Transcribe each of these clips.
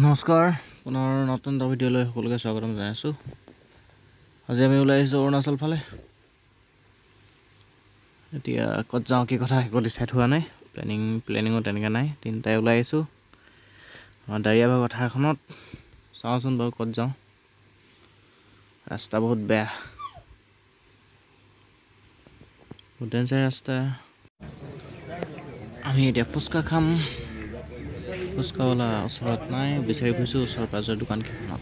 নমস্কাৰ পুনৰ নতুন এটা ভিডিঅ'লৈ সকলোকে স্বাগতম জনাইছোঁ। আজি আমি ওলাই আহিছোঁ অৰুণাচল ফালে। এতিয়া ক'ত যাওঁ কি কথা একো ডিচাইড হোৱা নাই। প্লেনিং প্লেনিঙো তেনেকৈ নাই তিনিটাই ওলাই আহিছোঁ। আমাৰ দাৰিয়াবাগ পথাৰখনত। চাওঁচোন বাৰু ক'ত যাওঁ। ৰাস্তা বহুত বেয়া। ডেঞ্জাৰ ৰাস্তা। আমি এতিয়া ফুচকা খাম। ফুচকাৱালা ওচৰত নাই বিচাৰি ফুৰিছোঁ ওচৰ পাজৰ দোকানকেইখনত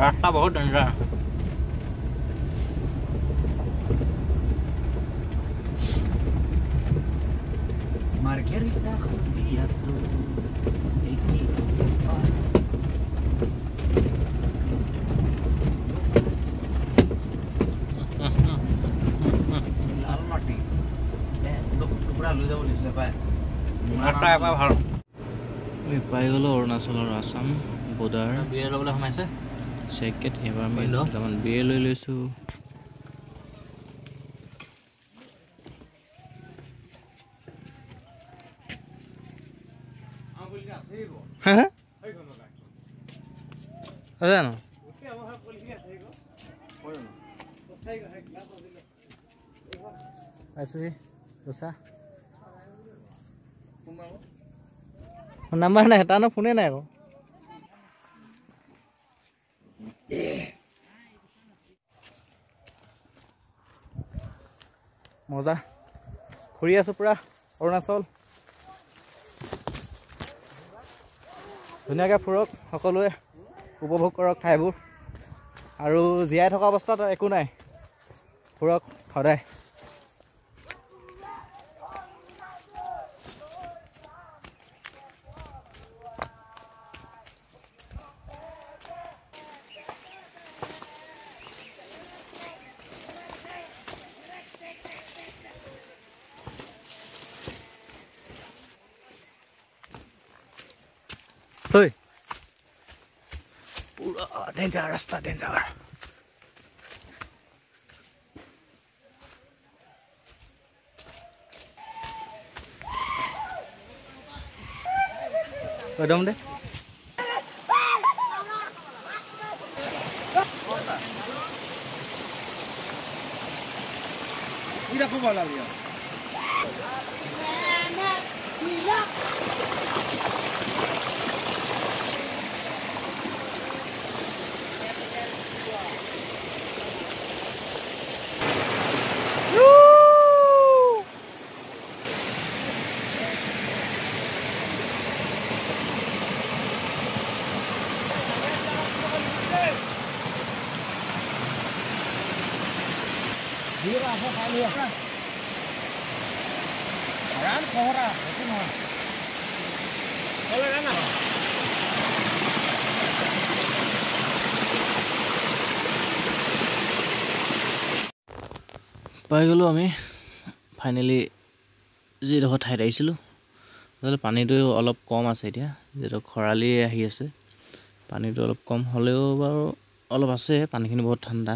ৰাস্তা বহুত ডেঞ্জাৰ Margarita এবাৰ ভাল। আমি পাই গ'লোঁ অৰুণাচলৰ আছাম বৰ্ডাৰ। বিয়ে ল'বলৈ সোমাইছে? চেকেট এইবাৰ আমি। দুটামান বিয়ে লৈ লৈছোঁ। জানো? পাইছোহি? ৰচা নাম্বাৰ নাই তাৰ ফোনে নাই আকৌ। মজা। ফুৰি আছোঁ পূৰা অৰুণাচল। ধুনীয়াকৈ ফুৰক সকলোৱে উপভোগ কৰক ঠাইবোৰ। আৰু জীয়াই থকা অৱস্থাত একো নাই। ফুৰক সদায়। hei pula डेन्जर रास्ता danger Adam deh. Mira cómo malah lió. পাই গ'লোঁ আমি। ফাইনেলি যিডোখৰ ঠাইত আহিছিলোঁ। আচলতে পানীটো অলপ কম আছে এতিয়া। যিহেতু খৰালি আহি আছে। পানীটো অলপ কম হ'লেও বাৰু অলপ আছে। পানীখিনি বহুত ঠাণ্ডা।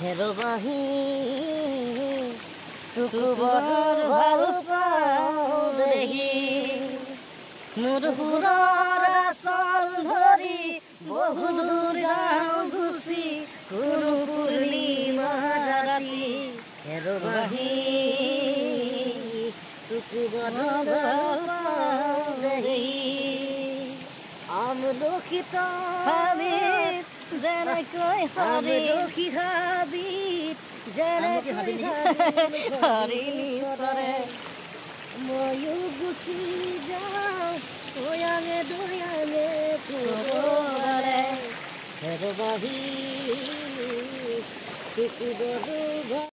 হেৰুবাহি তোকো বৰ ভালো পাওঁ দেহি মোৰ সুৰৰ আচল ধৰি বহুত দূৰ যাওঁ গুচি কোনো পূৰ্ণিমা ৰাতি হেৰুবাহি তোকো বৰ ভালো পাওঁ দেহি আমলখিত যেনেকৈ আমলখি হাবিত যেনেকৈ হৰি নিচৰে ময়ো গুচি যাওঁ দয়াঙে দয়াঙে তোৰে হেৰবাহি টুকুৰৰ